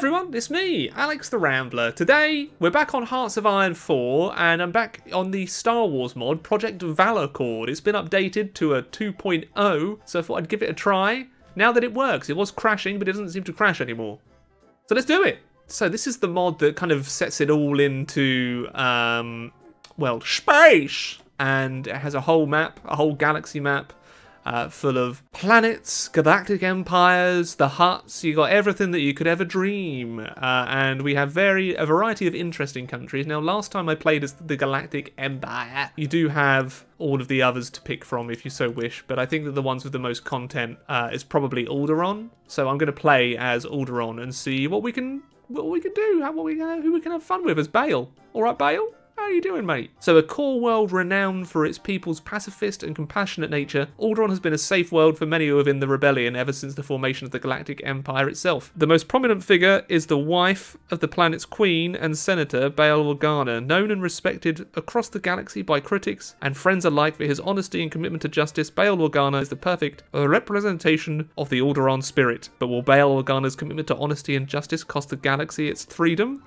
everyone, it's me, Alex the Rambler. Today, we're back on Hearts of Iron 4, and I'm back on the Star Wars mod, Project Valachord. It's been updated to a 2.0, so I thought I'd give it a try. Now that it works, it was crashing, but it doesn't seem to crash anymore. So let's do it! So this is the mod that kind of sets it all into, um, well, space! And it has a whole map, a whole galaxy map, uh, full of planets, galactic empires, the Hutts. You got everything that you could ever dream, uh, and we have very a variety of interesting countries. Now, last time I played as the Galactic Empire, you do have all of the others to pick from if you so wish, but I think that the ones with the most content uh, is probably Alderaan. So I'm going to play as Alderaan and see what we can what we can do, how what we who we can have fun with as Bail. All right, Bail. How are you doing, mate? So, a core world renowned for its people's pacifist and compassionate nature, Alderaan has been a safe world for many within the rebellion ever since the formation of the Galactic Empire itself. The most prominent figure is the wife of the planet's queen and senator, Bail Organa, known and respected across the galaxy by critics and friends alike for his honesty and commitment to justice. Bail Organa is the perfect representation of the Alderaan spirit. But will Bail Organa's commitment to honesty and justice cost the galaxy its freedom?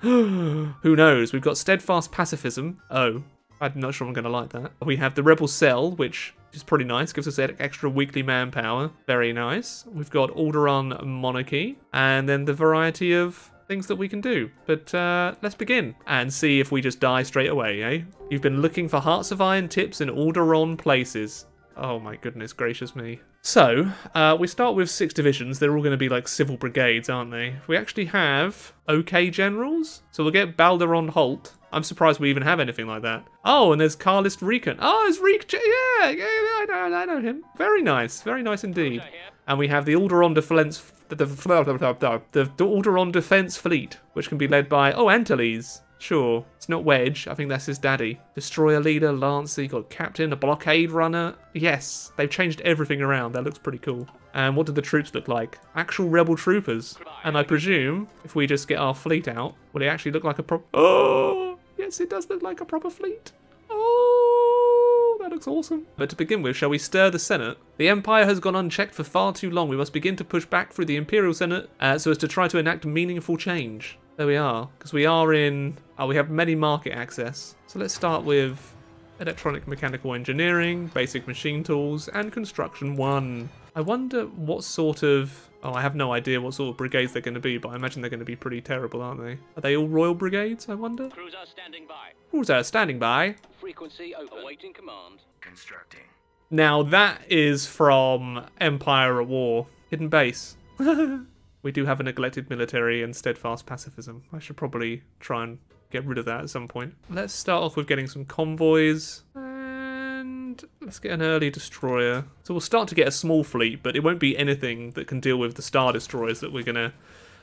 Who knows? We've got steadfast pacifism Oh, I'm not sure I'm going to like that. We have the Rebel Cell, which is pretty nice. Gives us extra weekly manpower. Very nice. We've got Alderaan Monarchy. And then the variety of things that we can do. But uh, let's begin and see if we just die straight away, eh? You've been looking for Hearts of Iron tips in Alderaan places. Oh my goodness gracious me. So, uh, we start with six divisions. They're all going to be like civil brigades, aren't they? We actually have OK generals. So we'll get Balderon Holt. I'm surprised we even have anything like that. Oh, and there's Carlist Rieekan. Oh, it's Reek. Yeah, yeah, I know, I know him. Very nice, very nice indeed. And we have the Alderaan Defense, the, the, the, the Alderaan Defense Fleet, which can be led by oh Antilles. Sure, it's not Wedge. I think that's his daddy. Destroyer leader, Lancer, you got captain, a blockade runner. Yes, they've changed everything around. That looks pretty cool. And what do the troops look like? Actual rebel troopers. And I presume if we just get our fleet out, will it actually look like a pro? Oh. Yes, it does look like a proper fleet. Oh, that looks awesome. But to begin with, shall we stir the Senate? The Empire has gone unchecked for far too long. We must begin to push back through the Imperial Senate uh, so as to try to enact meaningful change. There we are, because we are in... Oh, we have many market access. So let's start with electronic mechanical engineering, basic machine tools, and construction one. I wonder what sort of Oh, I have no idea what sort of brigades they're going to be, but I imagine they're going to be pretty terrible, aren't they? Are they all Royal Brigades, I wonder? Cruiser standing by. Cruiser standing by. Frequency open. Awaiting command. Constructing. Now that is from Empire at War. Hidden base. we do have a neglected military and steadfast pacifism. I should probably try and get rid of that at some point. Let's start off with getting some convoys. And let's get an early destroyer. So we'll start to get a small fleet, but it won't be anything that can deal with the Star Destroyers that we're going to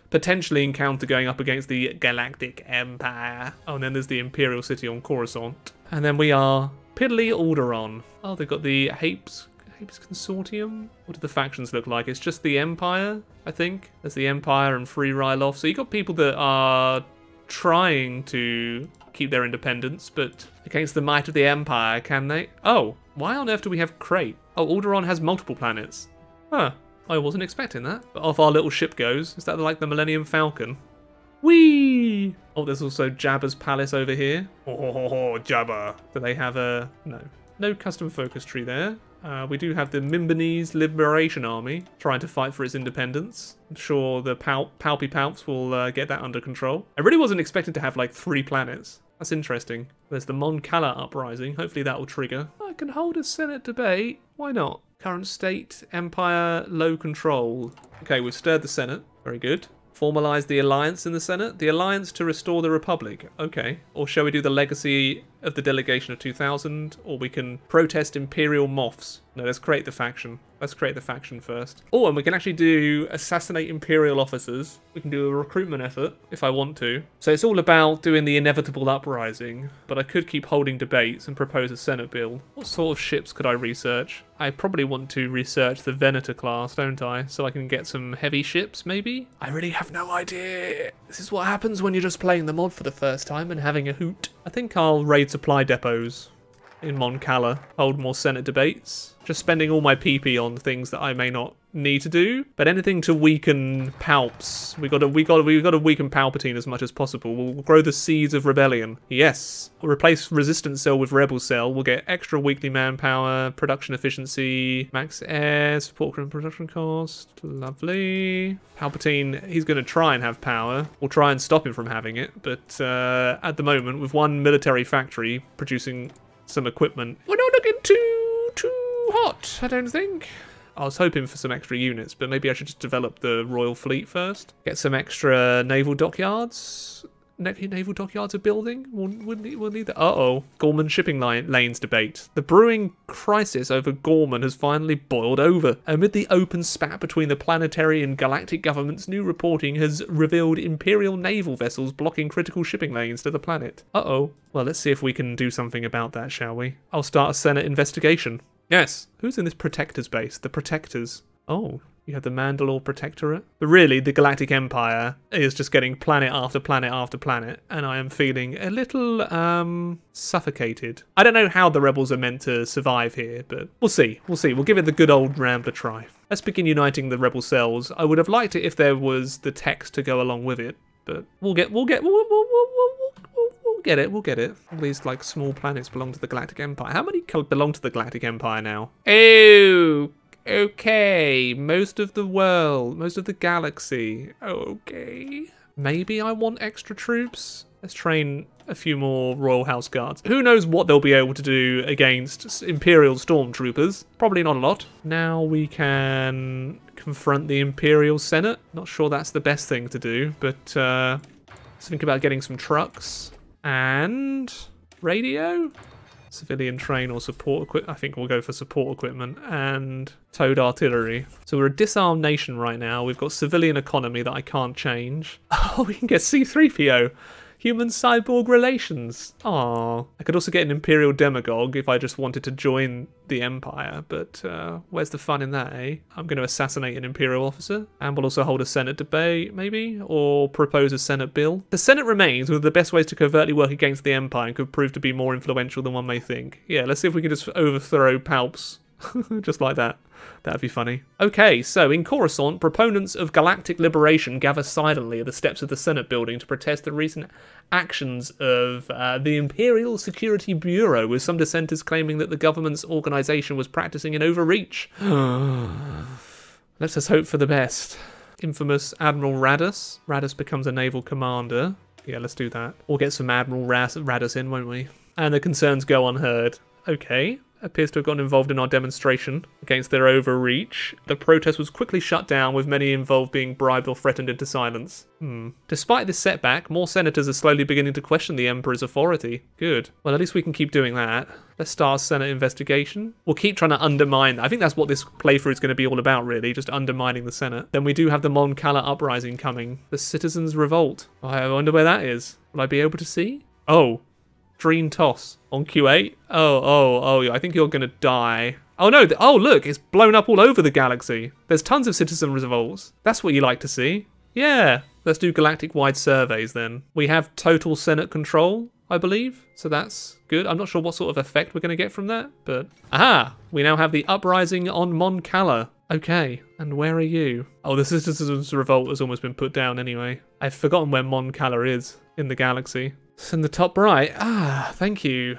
potentially encounter going up against the Galactic Empire. Oh, and then there's the Imperial City on Coruscant. And then we are Piddly Alderaan. Oh, they've got the Hapes Hapes Consortium? What do the factions look like? It's just the Empire, I think. There's the Empire and Free Ryloth. So you've got people that are trying to keep their independence, but against the might of the Empire, can they? Oh, why on earth do we have Crait? Oh, Alderaan has multiple planets. Huh, I wasn't expecting that. But off our little ship goes. Is that like the Millennium Falcon? Whee! Oh, there's also Jabba's palace over here. Oh, Jabba. Do they have a... No. No custom focus tree there. Uh, we do have the Mimbanese Liberation Army trying to fight for its independence. I'm sure the Pal Palpy Palps will uh, get that under control. I really wasn't expecting to have like three planets. That's interesting. There's the Mon Cala uprising. Hopefully that will trigger. I can hold a Senate debate. Why not? Current state, Empire, low control. Okay, we've stirred the Senate. Very good. Formalize the alliance in the Senate. The alliance to restore the Republic. Okay. Or shall we do the legacy of the delegation of 2000? Or we can protest Imperial Moffs. No, let's create the faction. Let's create the faction first. Oh, and we can actually do assassinate Imperial officers. We can do a recruitment effort if I want to. So it's all about doing the inevitable uprising, but I could keep holding debates and propose a Senate bill. What sort of ships could I research? I probably want to research the Venator class, don't I? So I can get some heavy ships, maybe? I really have no idea. This is what happens when you're just playing the mod for the first time and having a hoot. I think I'll raid supply depots. in Mon Cala. Hold more Senate debates. Just spending all my PP on things that I may not need to do. But anything to weaken Palps. We gotta we gotta we gotta weaken Palpatine as much as possible. We'll grow the seeds of rebellion. Yes. We'll replace resistance cell with rebel cell. We'll get extra weekly manpower, production efficiency, max air, support and production cost. Lovely. Palpatine, he's gonna try and have power. We'll try and stop him from having it. But uh, at the moment, with one military factory producing some equipment, we're not looking too hot, I don't think. I was hoping for some extra units, but maybe I should just develop the Royal Fleet first. Get some extra naval dockyards. Na- naval dockyards are building. We'll, we'll, need, we'll need that. Uh oh. Ghorman shipping line, lanes debate. The brewing crisis over Ghorman has finally boiled over. Amid the open spat between the planetary and galactic governments, new reporting has revealed Imperial naval vessels blocking critical shipping lanes to the planet. Uh oh. Well, let's see if we can do something about that, shall we? I'll start a Senate investigation. Yes. Who's in this Protector's base? The Protectors. Oh, you have the Mandalore Protectorate. But really, the Galactic Empire is just getting planet after planet after planet, and I am feeling a little, um, suffocated. I don't know how the rebels are meant to survive here, but we'll see. We'll see. We'll give it the good old Rambler try. Let's begin uniting the rebel cells. I would have liked it if there was the text to go along with it, but we'll get, we'll get, we'll, we'll, we'll, we'll, we'll, we'll get it. We'll get it. All these like small planets belong to the Galactic Empire. How many belong to the Galactic Empire now? Oh, okay. Most of the world, most of the galaxy. Okay. Maybe I want extra troops. Let's train a few more Royal House Guards. Who knows what they'll be able to do against Imperial Stormtroopers? Probably not a lot. Now we can confront the Imperial Senate. Not sure that's the best thing to do, but uh, let's think about getting some trucks and radio. Civilian train or support equipment. I think we'll go for support equipment and towed artillery. So we're a disarmed nation right now. We've got civilian economy that I can't change. Oh, we can get C3PO. Human cyborg relations. Aww. I could also get an Imperial demagogue if I just wanted to join the Empire, but uh, where's the fun in that, eh? I'm going to assassinate an Imperial officer, and we'll also hold a Senate debate, maybe, or propose a Senate bill. The Senate remains one of the best ways to covertly work against the Empire and could prove to be more influential than one may think. Yeah, let's see if we can just overthrow Palps. just like that. That'd be funny. Okay, so in Coruscant, proponents of galactic liberation gather silently at the steps of the Senate building to protest the recent actions of uh, the Imperial Security Bureau, with some dissenters claiming that the government's organization was practicing an overreach. Let us hope for the best. Infamous Admiral Raddus. Raddus becomes a naval commander. Yeah, let's do that. We'll get some Admiral Raddus in, won't we? And the concerns go unheard. Okay. Appears to have gotten involved in our demonstration against their overreach. The protest was quickly shut down, with many involved being bribed or threatened into silence. Hmm. Despite this setback, more senators are slowly beginning to question the Emperor's authority. Good. Well, at least we can keep doing that. Let's start a Senate investigation. We'll keep trying to undermine. I think that's what this playthrough is going to be all about, really, just undermining the Senate. Then we do have the Mon Cala uprising coming. The Citizens' Revolt. I wonder where that is. Will I be able to see? Oh, Dream Toss on Q8. Oh, oh, oh, I think you're going to die. Oh no, oh look, it's blown up all over the galaxy. There's tons of citizen revolts. That's what you like to see. Yeah, let's do galactic wide surveys then. We have total Senate control, I believe, so that's good. I'm not sure what sort of effect we're going to get from that, but. Aha! We now have the uprising on Mon Cala. Okay, and where are you? Oh, the Citizens Revolt has almost been put down anyway. I've forgotten where Mon Cala is in the galaxy. It's in the top right. Ah, thank you.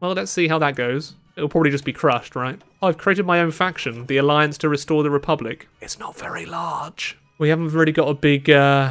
Well, let's see how that goes. It'll probably just be crushed, right? I've created my own faction, the Alliance to Restore the Republic. It's not very large. We haven't really got a big, uh,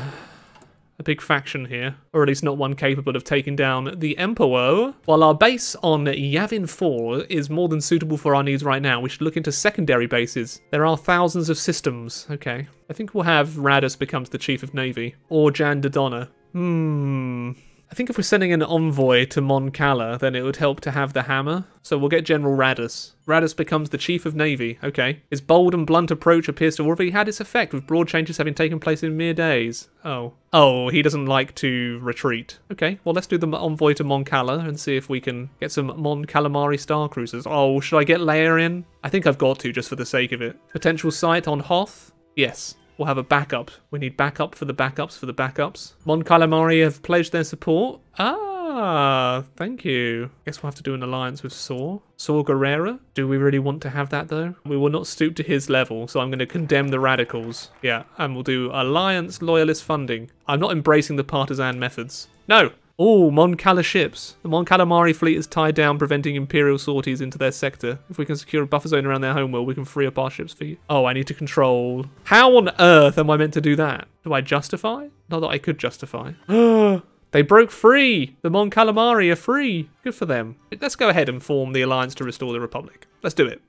a big faction here, or at least not one capable of taking down the Emperor. While our base on Yavin 4 is more than suitable for our needs right now, we should look into secondary bases. There are thousands of systems. Okay. I think we'll have Raddus becomes the Chief of Navy, or Jan Dodonna. Hmm. I think if we're sending an envoy to Mon Cala, then it would help to have the hammer. So we'll get General Raddus. Raddus becomes the Chief of Navy. Okay. His bold and blunt approach appears to have already had its effect, with broad changes having taken place in mere days. Oh. Oh, he doesn't like to retreat. Okay, well, let's do the envoy to Mon Cala and see if we can get some Mon Calamari Star Cruisers. Oh, should I get Leia in? I think I've got to, just for the sake of it. Potential site on Hoth? Yes. We'll have a backup. We need backup for the backups for the backups. Mon Calamari have pledged their support. Ah, thank you. I guess we'll have to do an alliance with Saw. Saw Gerrera? Do we really want to have that though? We will not stoop to his level, so I'm going to condemn the radicals. Yeah, and we'll do alliance loyalist funding. I'm not embracing the partisan methods. No! Oh, Mon Cala ships. The Mon Calamari fleet is tied down, preventing Imperial sorties into their sector. If we can secure a buffer zone around their homeworld, we can free up our ships for you. Oh, I need to control. How on earth am I meant to do that? Do I justify? Not that I could justify. They broke free! The Mon Calamari are free! Good for them. Let's go ahead and form the alliance to restore the Republic. Let's do it.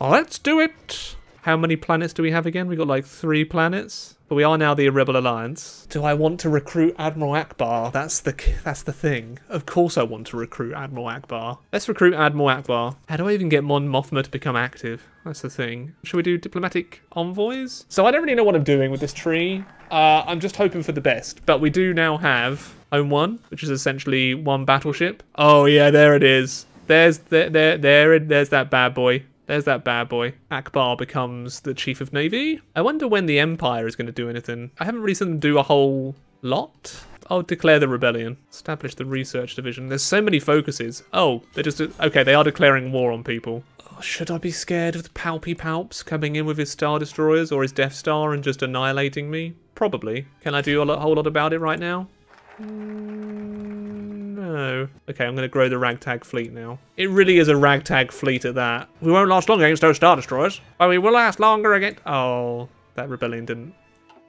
Let's do it! How many planets do we have again? We've got like three planets, but we are now the Rebel Alliance. Do I want to recruit Admiral Ackbar? That's the that's the thing. Of course, I want to recruit Admiral Ackbar. Let's recruit Admiral Ackbar. How do I even get Mon Mothma to become active? That's the thing. Should we do diplomatic envoys? So I don't really know what I'm doing with this tree. Uh, I'm just hoping for the best, but we do now have Home One, which is essentially one battleship. Oh yeah, there it is. There's there there there there's that bad boy. There's that bad boy. Ackbar becomes the chief of navy. I wonder when the Empire is going to do anything. I haven't really seen them do a whole lot. I'll declare the rebellion. Establish the research division. There's so many focuses. Oh, they're just okay. They are declaring war on people. Oh, should I be scared of the Palpy Palps coming in with his star destroyers or his Death Star and just annihilating me? Probably. Can I do a whole lot about it right now? Mm, Okay, I'm going to grow the ragtag fleet now. It really is a ragtag fleet at that. We won't last long against those Star Destroyers. But we will last longer against... Oh, that rebellion didn't,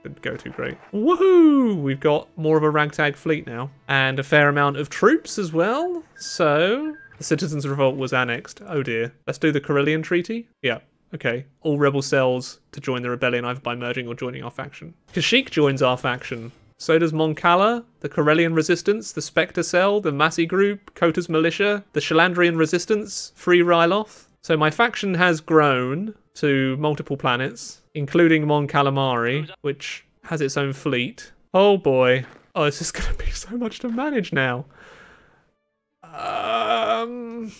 didn't go too great. Woohoo! We've got more of a ragtag fleet now. And a fair amount of troops as well. So, the Citizens' Revolt was annexed. Oh dear. Let's do the Corellian Treaty. Yeah. Okay. All rebel cells to join the rebellion either by merging or joining our faction. Kashyyyk joins our faction. So does Mon Cala, the Corellian Resistance, the Spectre Cell, the Massey Group, Kota's Militia, the Shalandrian Resistance, Free Ryloth. So my faction has grown to multiple planets, including Mon Calamari, which has its own fleet. Oh boy. Oh, it's just going to be so much to manage now. Um...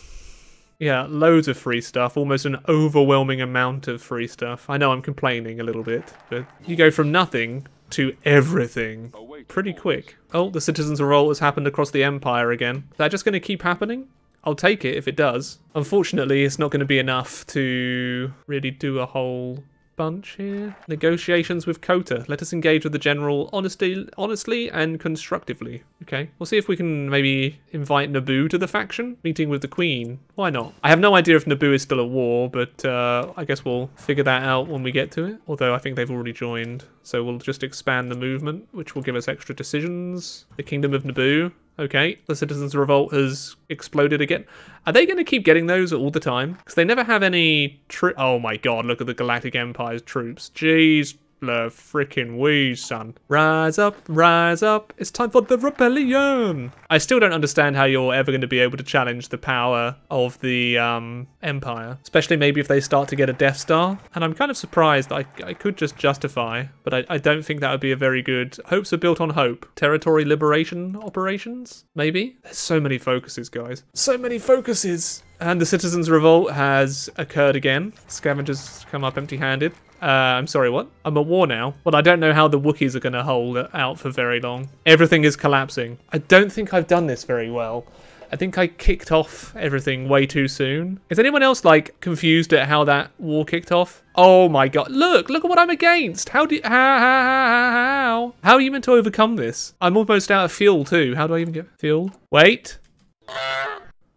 Yeah, loads of free stuff, almost an overwhelming amount of free stuff. I know I'm complaining a little bit, but you go from nothing to everything pretty quick. Oh, the Citizens Revolt has happened across the Empire again. Is that just going to keep happening? I'll take it if it does. Unfortunately, it's not going to be enough to really do a whole bunch here. Negotiations with Kota. Let us engage with the general honestly, honestly and constructively. Okay, we'll see if we can maybe invite Naboo to the faction. Meeting with the Queen. Why not? I have no idea if Naboo is still at war, but uh, I guess we'll figure that out when we get to it. Although I think they've already joined. So we'll just expand the movement, which will give us extra decisions. The Kingdom of Naboo. Okay, the Citizens Revolt has exploded again. Are they going to keep getting those all the time? Because they never have any... oh my god, look at the Galactic Empire's troops. Jeez, the freaking wee, son. Rise up, rise up. It's time for the rebellion. I still don't understand how you're ever going to be able to challenge the power of the um, Empire, especially maybe if they start to get a Death Star. And I'm kind of surprised I, I could just justify, but I, I don't think that would be a very good. Hopes are built on hope. Territory liberation operations, maybe. There's so many focuses, guys. So many focuses. And the Citizens' Revolt has occurred again. Scavengers come up empty-handed. Uh, I'm sorry, what? I'm at war now. Well, I don't know how the Wookiees are going to hold out for very long. Everything is collapsing. I don't think I've done this very well. I think I kicked off everything way too soon. Is anyone else, like, confused at how that war kicked off? Oh my god. Look, look at what I'm against. How do you, how, how, how? How are you meant to overcome this? I'm almost out of fuel too. How do I even get fuel? Wait.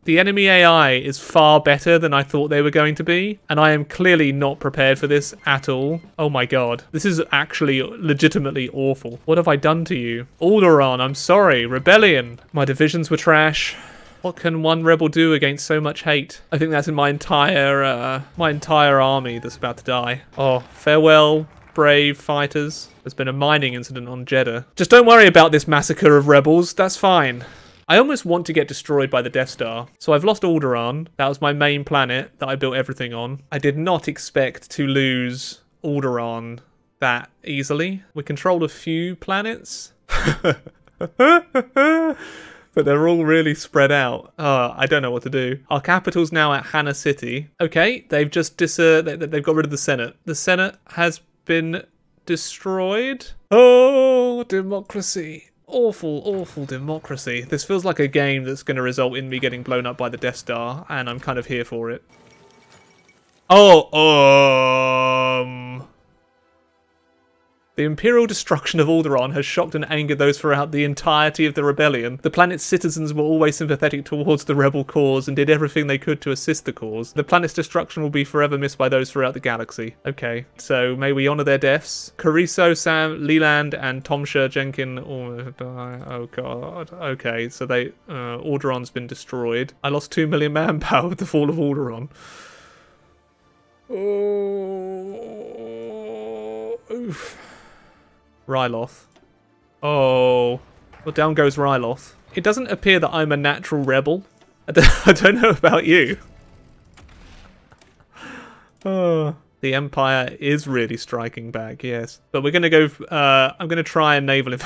The enemy AI is far better than I thought they were going to be, and I am clearly not prepared for this at all. Oh my god. This is actually legitimately awful. What have I done to you? Alderaan, I'm sorry. Rebellion. My divisions were trash. What can one rebel do against so much hate? I think that's in my entire, uh, my entire army that's about to die. Oh, farewell, brave fighters. There's been a mining incident on Jedha. Just don't worry about this massacre of rebels. That's fine. I almost want to get destroyed by the Death Star. So I've lost Alderaan. That was my main planet that I built everything on. I did not expect to lose Alderaan that easily. We controlled a few planets. but they're all really spread out. Oh, I don't know what to do. Our capital's now at Hanna City. Okay, they've just dis- uh, they, they've got rid of the Senate. The Senate has been destroyed. Oh, democracy. Awful, awful democracy. This feels like a game that's going to result in me getting blown up by the Death Star, and I'm kind of here for it. Oh, um... The imperial destruction of Alderaan has shocked and angered those throughout the entirety of the rebellion. The planet's citizens were always sympathetic towards the rebel cause and did everything they could to assist the cause. The planet's destruction will be forever missed by those throughout the galaxy. Okay, so may we honour their deaths. Cariso, Sam, Leland, and Tomsha Jenkin almost die. Oh god. Okay, so they uh, Alderaan's been destroyed. I lost two million manpower with the fall of Alderaan. Oh, oof. Ryloth. Oh. Well, down goes Ryloth. It doesn't appear that I'm a natural rebel. I don't, know about you. Oh. The Empire is really striking back, yes. But we're going to go... Uh, I'm going to try and naval...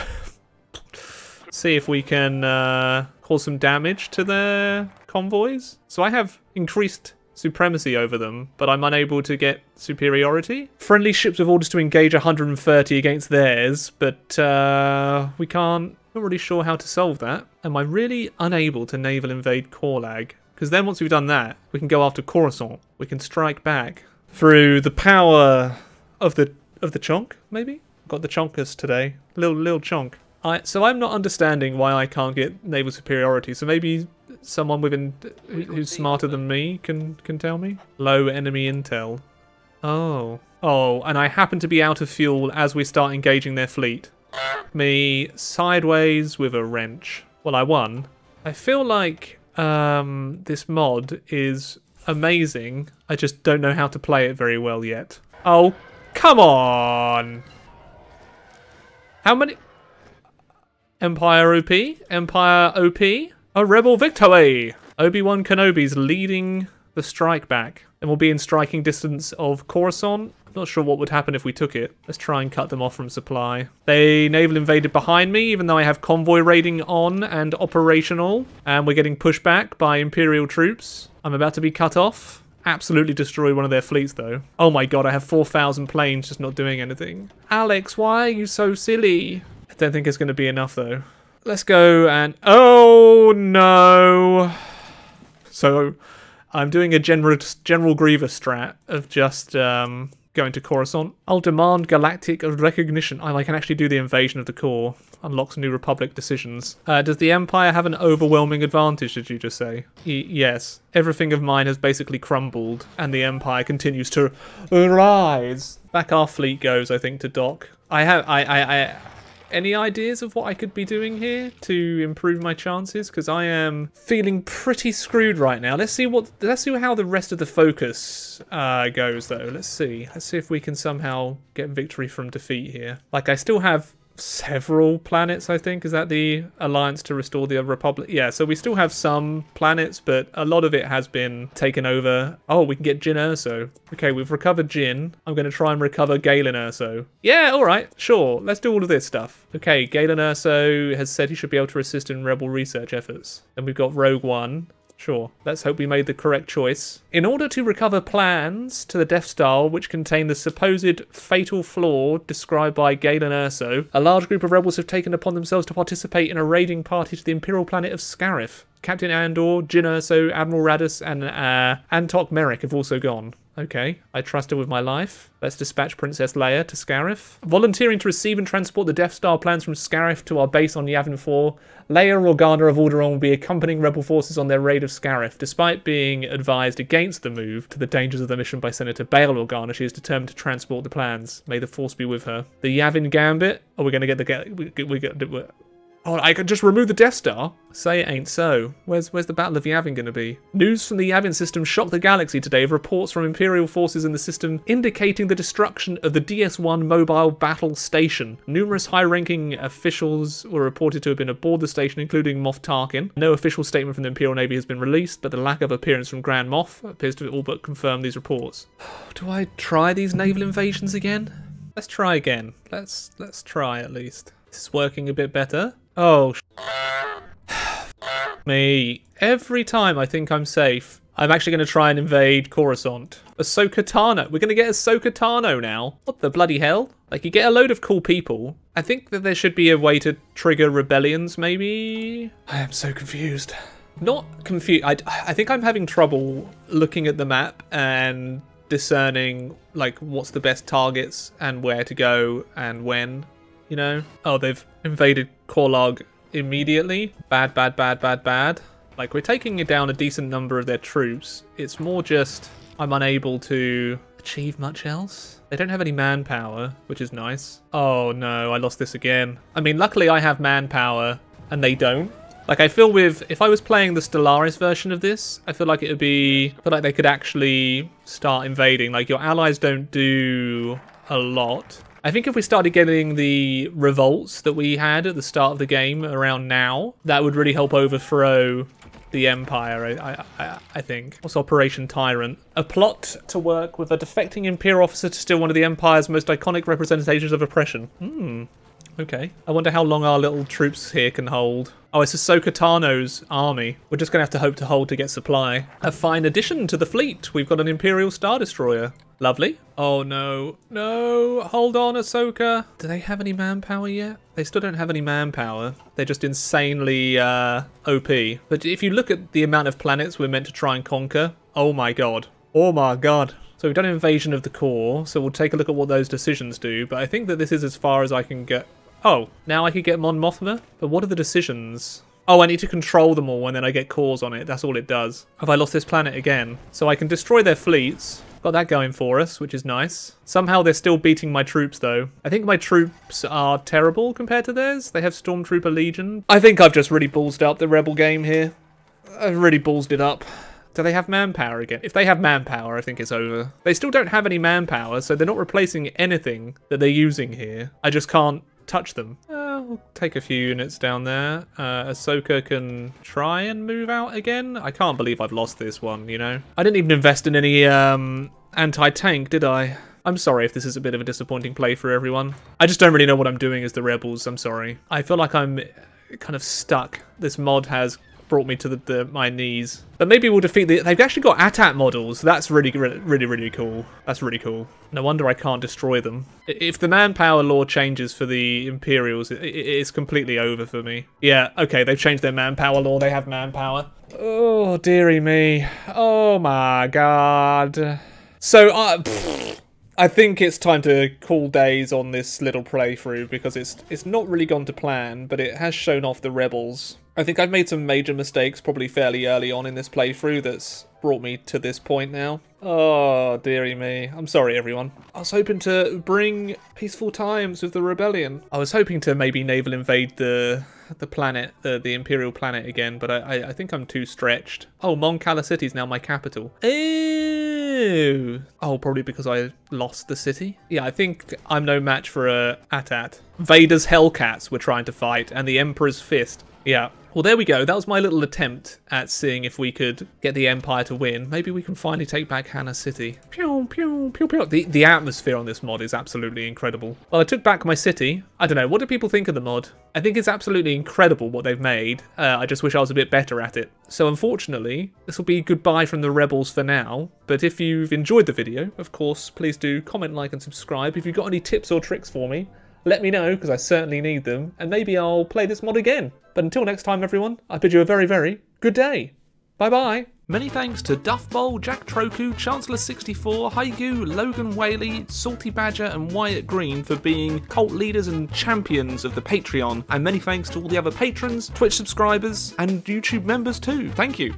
See if we can uh, cause some damage to their convoys. So I have increased supremacy over them, but I'm unable to get superiority. Friendly ships with orders to engage 130 against theirs, but uh, we can't. Not really sure how to solve that. Am I really unable to naval invade Korlag? Because then once we've done that, we can go after Coruscant. We can strike back through the power of the of the chonk. Maybe got the chonkers today. Little little chonk. I, so I'm not understanding why I can't get naval superiority. So maybe someone within who's smarter than me can can tell me. Low enemy intel. Oh. Oh, and I happen to be out of fuel as we start engaging their fleet. Me sideways with a wrench. Well, I won. I feel like um, this mod is amazing. I just don't know how to play it very well yet. Oh, come on! How many... Empire OP? Empire OP? A rebel victory! Obi-Wan Kenobi's leading the strike back. And we'll be in striking distance of Coruscant. Not sure what would happen if we took it. Let's try and cut them off from supply. They naval invaded behind me, even though I have convoy raiding on and operational. And we're getting pushed back by Imperial troops. I'm about to be cut off. Absolutely destroy one of their fleets, though. Oh my god, I have 4,000 planes just not doing anything. Alex, why are you so silly? I don't think it's going to be enough, though. Let's go and... Oh, no. So, I'm doing a general, general Grievous strat of just um, going to Coruscant. I'll demand galactic recognition. I can actually do the invasion of the core. Unlocks New Republic decisions. Uh, does the Empire have an overwhelming advantage, did you just say? Yes. Everything of mine has basically crumbled, and the Empire continues to rise. Back our fleet goes, I think, to dock. I have... I, I, I any ideas of what I could be doing here to improve my chances? Because I am feeling pretty screwed right now. Let's see what. Let's see how the rest of the focus uh, goes, though. Let's see. Let's see if we can somehow get victory from defeat here. Like I still have several planets, I think. Is that the Alliance to Restore the Republic? Yeah, so we still have some planets, but a lot of it has been taken over. Oh, we can get Jyn Erso. Okay, we've recovered Jin. I'm going to try and recover Galen Erso. Yeah, all right, sure. Let's do all of this stuff. Okay, Galen Erso has said he should be able to assist in rebel research efforts. Then we've got Rogue One. Sure. Let's hope we made the correct choice. In order to recover plans to the Death Star, which contain the supposed fatal flaw described by Galen Erso, a large group of rebels have taken upon themselves to participate in a raiding party to the Imperial planet of Scarif. Captain Andor, Jyn Erso, Admiral Raddus, and uh, Antoc Merrick have also gone. Okay, I trust her with my life. Let's dispatch Princess Leia to Scarif. Volunteering to receive and transport the Death Star plans from Scarif to our base on Yavin 4, Leia Organa of Alderaan will be accompanying Rebel forces on their raid of Scarif. Despite being advised against the move to the dangers of the mission by Senator Bail Organa, she is determined to transport the plans. May the Force be with her. The Yavin Gambit. Are we going to get the... We, we get... Oh, I can just remove the Death Star? Say it ain't so. Where's where's the Battle of Yavin going to be? News from the Yavin system shocked the galaxy today of reports from Imperial forces in the system indicating the destruction of the DS-1 mobile battle station. Numerous high-ranking officials were reported to have been aboard the station, including Moff Tarkin. No official statement from the Imperial Navy has been released, but the lack of appearance from Grand Moff appears to all but confirm these reports. Do I try these naval invasions again? Let's try again. Let's let's try at least. This is working a bit better. Oh, me. Every time I think I'm safe, I'm actually going to try and invade Coruscant. Ahsoka Tano. We're going to get Ahsoka Tano now. What the bloody hell? Like, you get a load of cool people. I think that there should be a way to trigger rebellions, maybe? I am so confused. Not confused. I, I think I'm having trouble looking at the map and discerning, like, what's the best targets and where to go and when, you know? Oh, they've invaded Korlog immediately. Bad, bad, bad, bad, bad. Like, we're taking down a decent number of their troops. It's more just I'm unable to achieve much else. They don't have any manpower, which is nice. Oh no, I lost this again. I mean, luckily I have manpower and they don't. Like, I feel with, if I was playing the Stellaris version of this, I feel like it would be, I feel like they could actually start invading. Like, your allies don't do a lot. I think if we started getting the revolts that we had at the start of the game around now, that would really help overthrow the Empire, I, I, I think. What's Operation Tyrant? A plot to work with a defecting Imperial officer to steal one of the Empire's most iconic representations of oppression. Hmm. Okay. I wonder how long our little troops here can hold. Oh, it's Ahsoka Tano's army. We're just going to have to hope to hold to get supply. A fine addition to the fleet. We've got an Imperial Star Destroyer. Lovely. Oh no. No. Hold on, Ahsoka. Do they have any manpower yet? They still don't have any manpower. They're just insanely uh, OP. But if you look at the amount of planets we're meant to try and conquer, oh my god. Oh my god. So we've done invasion of the core, so we'll take a look at what those decisions do. But I think that this is as far as I can get Oh, now I could get Mon Mothma? But what are the decisions? Oh, I need to control them all and then I get cores on it. That's all it does. Have I lost this planet again? So I can destroy their fleets. Got that going for us, which is nice. Somehow they're still beating my troops, though. I think my troops are terrible compared to theirs. They have Stormtrooper Legion. I think I've just really ballsed up the Rebel game here. I've really ballsed it up. Do they have manpower again? If they have manpower, I think it's over. They still don't have any manpower, so they're not replacing anything that they're using here. I just can't touch them. Uh, we'll take a few units down there. Uh, Ahsoka can try and move out again. I can't believe I've lost this one, you know? I didn't even invest in any um, anti-tank, did I? I'm sorry if this is a bit of a disappointing play for everyone. I just don't really know what I'm doing as the rebels, I'm sorry. I feel like I'm kind of stuck. This mod has brought me to the, the, my knees. But maybe we'll defeat the... They've actually got AT-AT models. That's really, really, really cool. That's really cool. No wonder I can't destroy them. If the manpower law changes for the Imperials, it, it's completely over for me. Yeah, okay, they've changed their manpower law. They have manpower. Oh, dearie me. Oh my god. So, uh, I think it's time to call days on this little playthrough because it's it's not really gone to plan, but it has shown off the rebels. I think I've made some major mistakes probably fairly early on in this playthrough that's brought me to this point now. Oh, dearie me. I'm sorry, everyone. I was hoping to bring peaceful times with the rebellion. I was hoping to maybe naval invade the the planet, the, the Imperial planet again, but I, I, I think I'm too stretched. Oh, Mon Cala City is now my capital. Ew. Oh, probably because I lost the city? Yeah, I think I'm no match for a Atat. -at. Vader's Hellcats we're trying to fight, and the Emperor's Fist. Yeah, well, there we go. That was my little attempt at seeing if we could get the Empire to win. Maybe we can finally take back Hanna City. Pew, pew, pew, pew. The, the atmosphere on this mod is absolutely incredible. Well, I took back my city. I don't know. What do people think of the mod? I think it's absolutely incredible what they've made. Uh, I just wish I was a bit better at it. So unfortunately, this will be goodbye from the Rebels for now. But if you've enjoyed the video, of course, please do comment, like, and subscribe. If you've got any tips or tricks for me, let me know, because I certainly need them, and maybe I'll play this mod again. But until next time, everyone, I bid you a very, very good day. Bye bye. Many thanks to Duff Bowl, Jack Troku, Chancellor64, Haigu, Logan Whaley, Salty Badger, and Wyatt Green for being cult leaders and champions of the Patreon. And many thanks to all the other patrons, Twitch subscribers, and YouTube members too. Thank you.